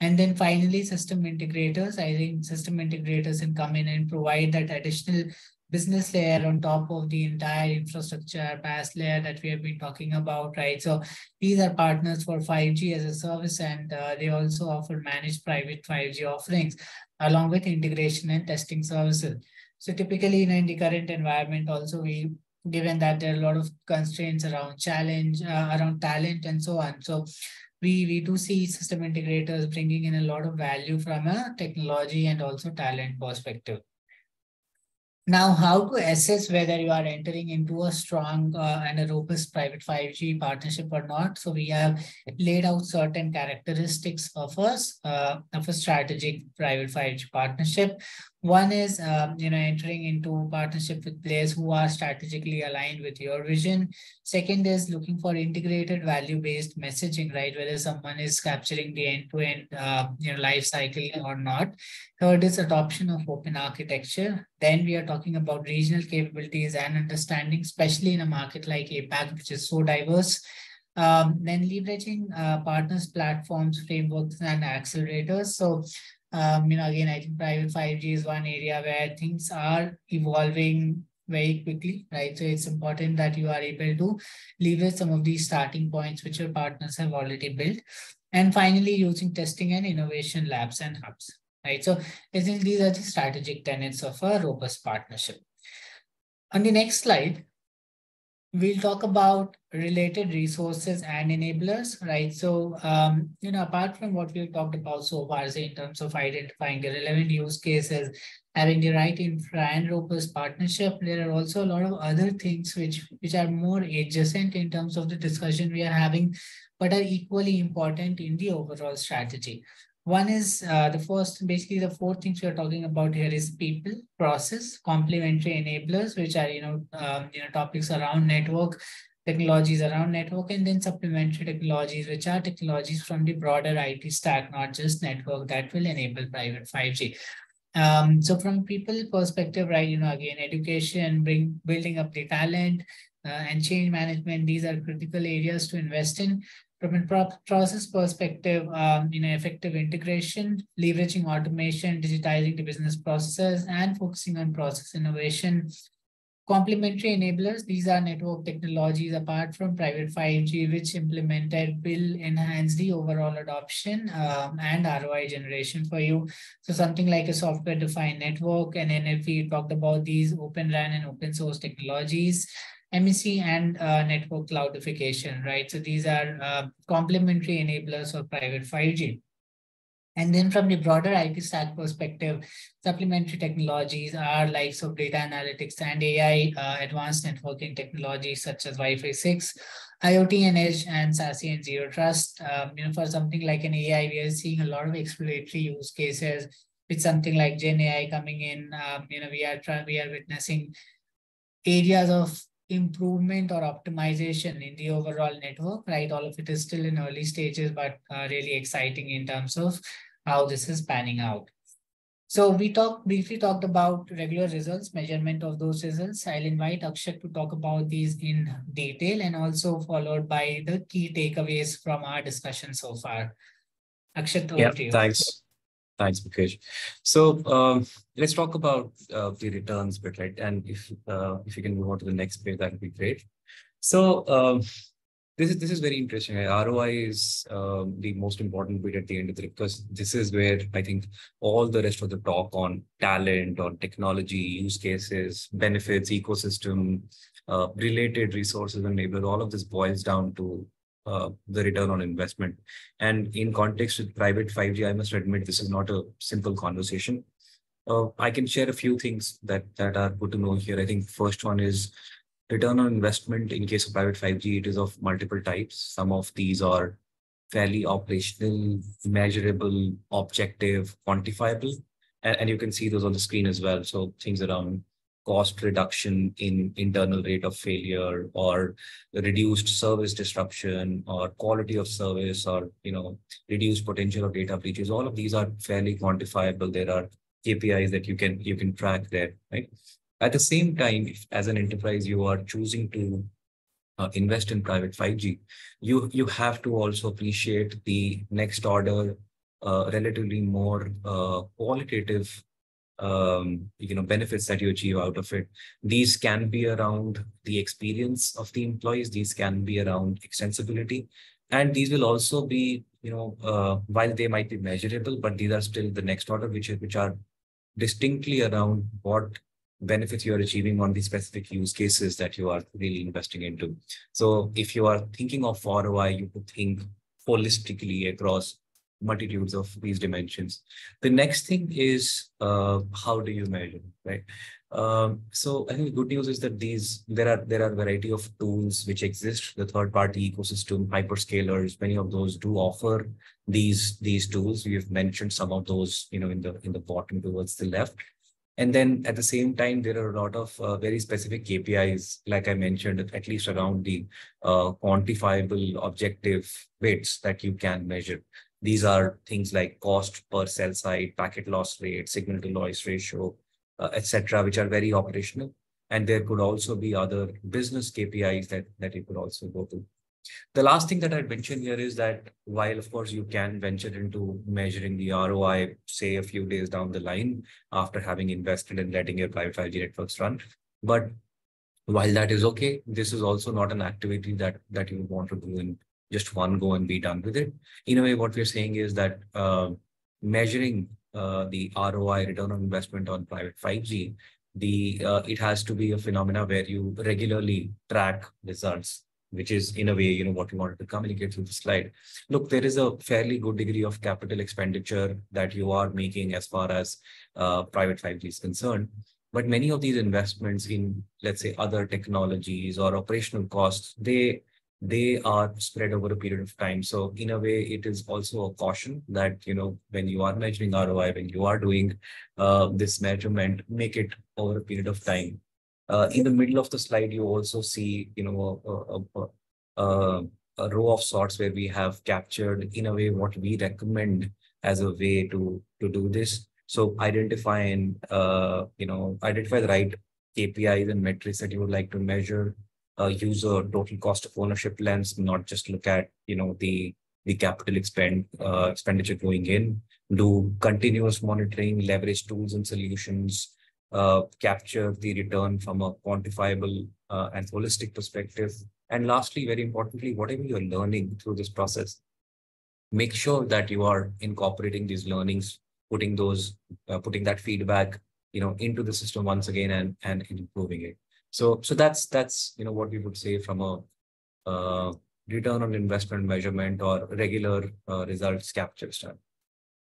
And then finally, system integrators. I think system integrators can come in and provide that additional business layer on top of the entire infrastructure PaaS layer that we have been talking about, right? So these are partners for 5G as a service, and uh, they also offer managed private 5G offerings along with integration and testing services. So typically, you know, in the current environment, also we given that there are a lot of constraints around challenge, uh, around talent, and so on. So we, we do see system integrators bringing in a lot of value from a technology and also talent perspective. Now, how to assess whether you are entering into a strong uh, and a robust private 5G partnership or not? So we have laid out certain characteristics of us uh, of a strategic private 5G partnership. One is, um, you know, entering into partnership with players who are strategically aligned with your vision. Second is looking for integrated value-based messaging, right? Whether someone is capturing the end-to-end, uh, you know, life cycle or not. Third is adoption of open architecture. Then we are talking about regional capabilities and understanding, especially in a market like APAC, which is so diverse. Um, then leveraging uh, partners, platforms, frameworks, and accelerators. So um, you know, again, I think private 5G is one area where things are evolving very quickly, right? So it's important that you are able to leverage some of these starting points which your partners have already built. And finally, using testing and innovation labs and hubs, right? So I think these are the strategic tenets of a robust partnership. On the next slide, we'll talk about related resources and enablers, right? So, um, you know, apart from what we've talked about so far, say in terms of identifying the relevant use cases, having the right infra and robust partnership, there are also a lot of other things which, which are more adjacent in terms of the discussion we are having, but are equally important in the overall strategy. One is uh, the first, basically the four things we are talking about here is people, process, complementary enablers, which are, you know, um, you know, topics around network, technologies around network, and then supplementary technologies, which are technologies from the broader IT stack, not just network that will enable private 5G. Um, so from people perspective, right, you know, again, education, bring building up the talent, uh, and change management, these are critical areas to invest in from a process perspective, um, you know, effective integration, leveraging automation, digitizing the business processes, and focusing on process innovation. Complementary enablers, these are network technologies apart from private 5G, which implemented will enhance the overall adoption um, and ROI generation for you. So something like a software-defined network, and we talked about these open RAN and open source technologies, MEC and uh, network cloudification, right? So these are uh, complementary enablers of private 5G. And then from the broader IP stack perspective, supplementary technologies are like of data analytics and AI, uh, advanced networking technologies such as Wi-Fi 6, IoT and Edge, and SASE and Zero Trust. Um, you know, for something like an AI, we are seeing a lot of exploratory use cases with something like Gen AI coming in. Um, you know, we are we are witnessing areas of improvement or optimization in the overall network, right? All of it is still in early stages, but uh, really exciting in terms of how this is panning out. So we talked briefly talked about regular results, measurement of those results. I'll invite Akshat to talk about these in detail and also followed by the key takeaways from our discussion so far. Akshat, over yeah, to you. Thanks. Thanks, Mukesh. So um, let's talk about uh, the returns bit, right? And if uh, if you can move on to the next page, that would be great. So um, this is this is very interesting. ROI is um, the most important bit at the end of the because this is where I think all the rest of the talk on talent, on technology, use cases, benefits, ecosystem, uh, related resources, and enabler, all of this boils down to uh, the return on investment. And in context with private 5G, I must admit this is not a simple conversation. Uh, I can share a few things that that are good to know here. I think first one is return on investment in case of private 5G, it is of multiple types. Some of these are fairly operational, measurable, objective, quantifiable. And, and you can see those on the screen as well. So things around cost reduction in internal rate of failure or reduced service disruption or quality of service or you know reduced potential of data breaches. All of these are fairly quantifiable. There are kpis that you can you can track there right? At the same time if as an enterprise you are choosing to uh, invest in private 5g you you have to also appreciate the next order uh, relatively more uh, qualitative um, you know benefits that you achieve out of it. These can be around the experience of the employees these can be around extensibility and these will also be you know uh, while they might be measurable but these are still the next order which which are distinctly around what benefits you are achieving on the specific use cases that you are really investing into. So if you are thinking of ROI you could think holistically across multitudes of these dimensions. The next thing is uh, how do you measure, right? Um, so I think the good news is that these there are there are a variety of tools which exist. The third party ecosystem, hyperscalers, many of those do offer these these tools. We have mentioned some of those, you know, in the in the bottom towards the left. And then at the same time, there are a lot of uh, very specific KPIs, like I mentioned, at least around the uh, quantifiable objective weights that you can measure. These are things like cost per cell site, packet loss rate, signal to noise ratio, uh, etc., which are very operational. And there could also be other business KPIs that, that you could also go to. The last thing that I'd mention here is that while, of course, you can venture into measuring the ROI, say a few days down the line after having invested in letting your private 5G networks run, but while that is okay, this is also not an activity that that you want to do in just one go and be done with it. In a way, what we're saying is that uh, measuring uh, the ROI, return on investment on private 5G, the uh, it has to be a phenomena where you regularly track results which is in a way, you know, what we wanted to communicate through the slide. Look, there is a fairly good degree of capital expenditure that you are making as far as uh, private 5G is concerned. But many of these investments in, let's say, other technologies or operational costs, they they are spread over a period of time. So in a way, it is also a caution that, you know, when you are measuring ROI, when you are doing uh, this measurement, make it over a period of time uh, in the middle of the slide, you also see, you know, a, a, a, a, row of sorts where we have captured in a way what we recommend as a way to, to do this. So identify and, uh, you know, identify the right KPIs and metrics that you would like to measure, a total cost of ownership lens, not just look at, you know, the, the capital expend, uh, expenditure going in, do continuous monitoring, leverage tools and solutions, uh, capture the return from a quantifiable uh, and holistic perspective. And lastly, very importantly, whatever you're learning through this process, make sure that you are incorporating these learnings, putting those, uh, putting that feedback, you know, into the system once again and and improving it. So so that's that's you know what we would say from a uh, return on investment measurement or regular uh, results capture standpoint.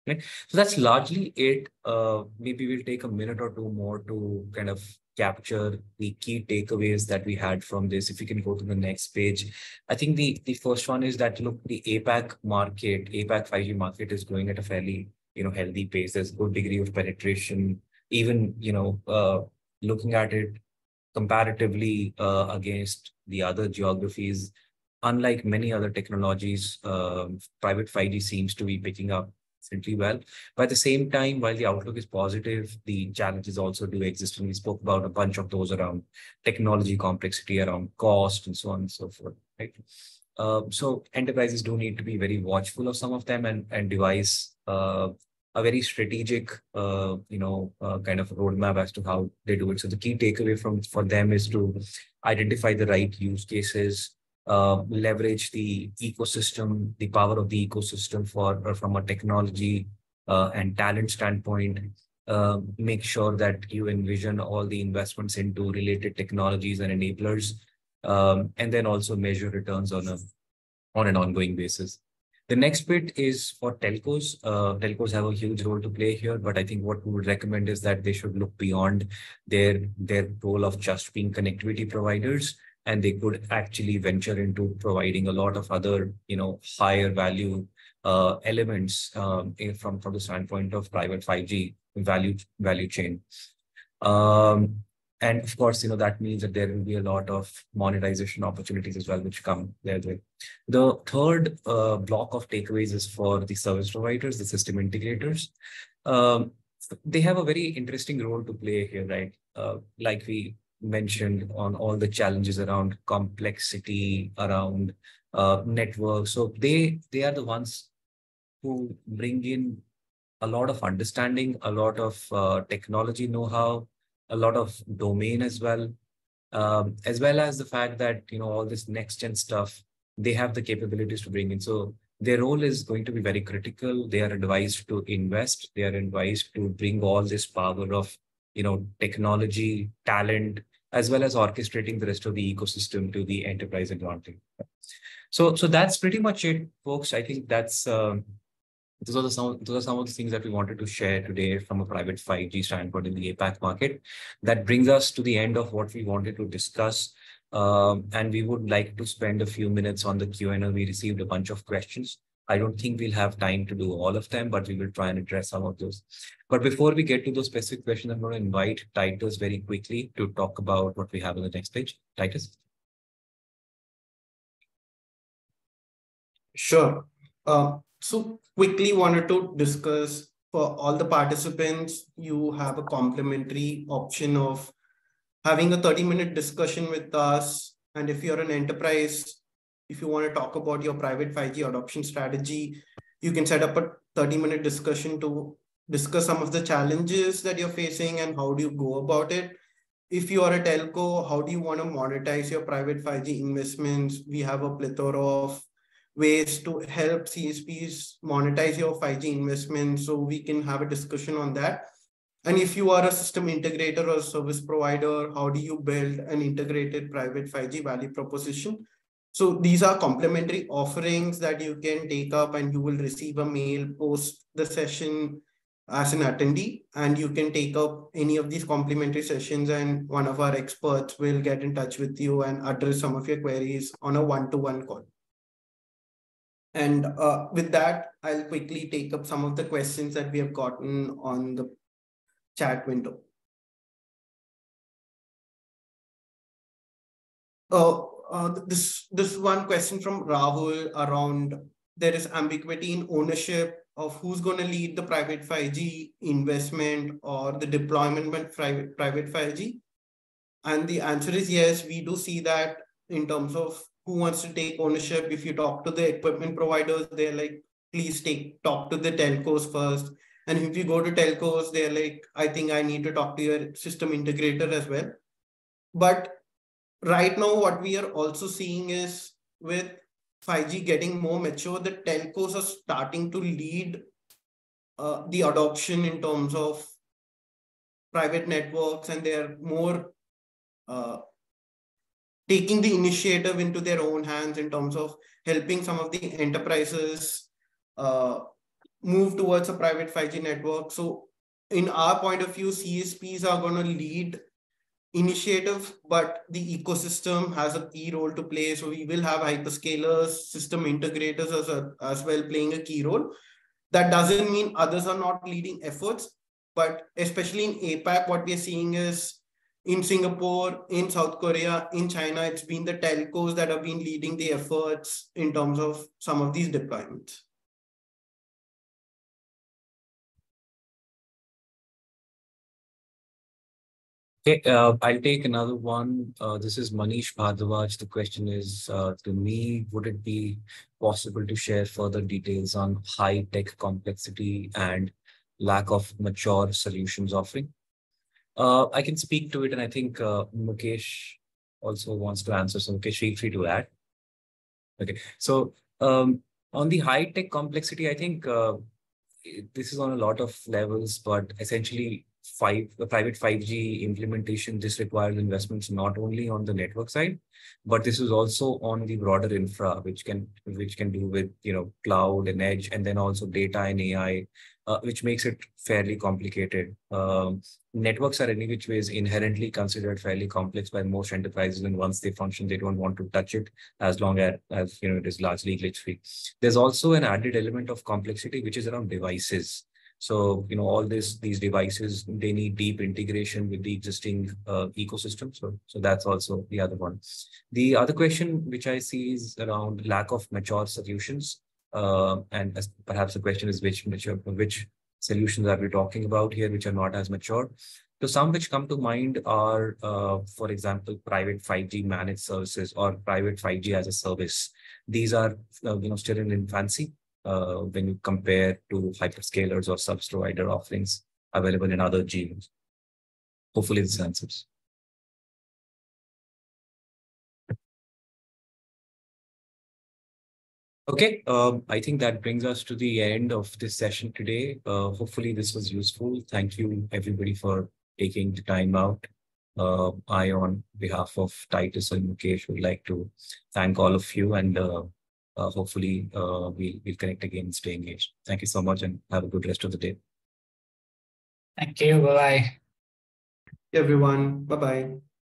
Okay, so that's largely it. Uh, maybe we'll take a minute or two more to kind of capture the key takeaways that we had from this. If you can go to the next page. I think the, the first one is that, look, the APAC market, APAC 5G market is growing at a fairly, you know, healthy pace. There's good degree of penetration. Even, you know, uh, looking at it comparatively uh, against the other geographies, unlike many other technologies, uh, private 5G seems to be picking up decently well. But at the same time, while the outlook is positive, the challenges also do exist. And we spoke about a bunch of those around technology complexity, around cost, and so on and so forth. Right. Uh, so enterprises do need to be very watchful of some of them and and devise uh, a very strategic, uh, you know, uh, kind of roadmap as to how they do it. So the key takeaway from for them is to identify the right use cases, uh, leverage the ecosystem, the power of the ecosystem for uh, from a technology uh, and talent standpoint. Uh, make sure that you envision all the investments into related technologies and enablers, um, and then also measure returns on a on an ongoing basis. The next bit is for telcos. Uh, telcos have a huge role to play here, but I think what we would recommend is that they should look beyond their their role of just being connectivity providers and they could actually venture into providing a lot of other, you know, higher value uh, elements um, from from the standpoint of private 5G value value chain. Um, and of course, you know that means that there will be a lot of monetization opportunities as well, which come their way. The third uh, block of takeaways is for the service providers, the system integrators. Um, they have a very interesting role to play here, right? Uh, like we mentioned on all the challenges around complexity, around uh, networks. So they they are the ones who bring in a lot of understanding, a lot of uh, technology know-how, a lot of domain as well, um, as well as the fact that you know all this next-gen stuff they have the capabilities to bring in. So their role is going to be very critical. They are advised to invest. They are advised to bring all this power of you know technology, talent, as well as orchestrating the rest of the ecosystem to the enterprise advantage. So, so that's pretty much it, folks. I think that's uh, those are, the, some, those are some of the things that we wanted to share today from a private 5G standpoint in the APAC market. That brings us to the end of what we wanted to discuss. Um, and we would like to spend a few minutes on the Q&A. We received a bunch of questions. I don't think we'll have time to do all of them, but we will try and address some of those. But before we get to those specific questions, I'm going to invite Titus very quickly to talk about what we have on the next page. Titus. Sure. Uh, so quickly wanted to discuss for all the participants, you have a complimentary option of having a 30 minute discussion with us. And if you're an enterprise, if you want to talk about your private 5G adoption strategy, you can set up a 30 minute discussion to discuss some of the challenges that you're facing and how do you go about it. If you are a telco, how do you want to monetize your private 5G investments? We have a plethora of ways to help CSPs monetize your 5G investments. So we can have a discussion on that. And if you are a system integrator or service provider, how do you build an integrated private 5G value proposition? So these are complementary offerings that you can take up and you will receive a mail post the session as an attendee and you can take up any of these complimentary sessions and one of our experts will get in touch with you and address some of your queries on a one-to-one -one call. And uh, with that, I'll quickly take up some of the questions that we have gotten on the chat window. Uh, uh, this, this one question from Rahul around there is ambiguity in ownership of who's going to lead the private 5G investment or the deployment of private, private 5G. And the answer is yes, we do see that in terms of who wants to take ownership. If you talk to the equipment providers, they're like, please take talk to the telcos first. And if you go to telcos, they're like, I think I need to talk to your system integrator as well. But right now, what we are also seeing is with 5G getting more mature, the telcos are starting to lead uh, the adoption in terms of private networks and they're more uh, taking the initiative into their own hands in terms of helping some of the enterprises uh, move towards a private 5G network. So in our point of view, CSPs are going to lead initiative, but the ecosystem has a key role to play. So we will have hyperscalers, system integrators as, a, as well playing a key role. That doesn't mean others are not leading efforts, but especially in APAC, what we are seeing is in Singapore, in South Korea, in China, it's been the telcos that have been leading the efforts in terms of some of these deployments. Okay, uh, I'll take another one. Uh, this is Manish Bhardwaj. The question is uh, to me, would it be possible to share further details on high tech complexity and lack of mature solutions offering? Uh, I can speak to it, and I think uh, Mukesh also wants to answer. So Mukesh, feel free to add. Okay, so um, on the high tech complexity, I think uh, this is on a lot of levels, but essentially five the private 5G implementation, this requires investments not only on the network side, but this is also on the broader infra, which can which can do with you know cloud and edge, and then also data and AI, uh, which makes it fairly complicated. Um, networks are any which ways inherently considered fairly complex by most enterprises, and once they function, they don't want to touch it as long as, as you know it is largely glitch free. There's also an added element of complexity, which is around devices. So, you know, all this, these devices, they need deep integration with the existing uh, ecosystem. So, so that's also the other one. The other question which I see is around lack of mature solutions. Uh, and perhaps the question is which mature, which solutions are we talking about here, which are not as mature. So some which come to mind are, uh, for example, private 5G managed services or private 5G as a service. These are, uh, you know, still in infancy uh, when you compare to hyperscalers or service provider offerings available in other geos. Hopefully this answers. Okay, um, I think that brings us to the end of this session today. Uh, hopefully this was useful. Thank you everybody for taking the time out. Uh, I, on behalf of Titus and Mukesh, would like to thank all of you and uh, uh, hopefully uh, we'll, we'll connect again and stay engaged. Thank you so much and have a good rest of the day. Thank you. Bye-bye. Everyone. Bye-bye.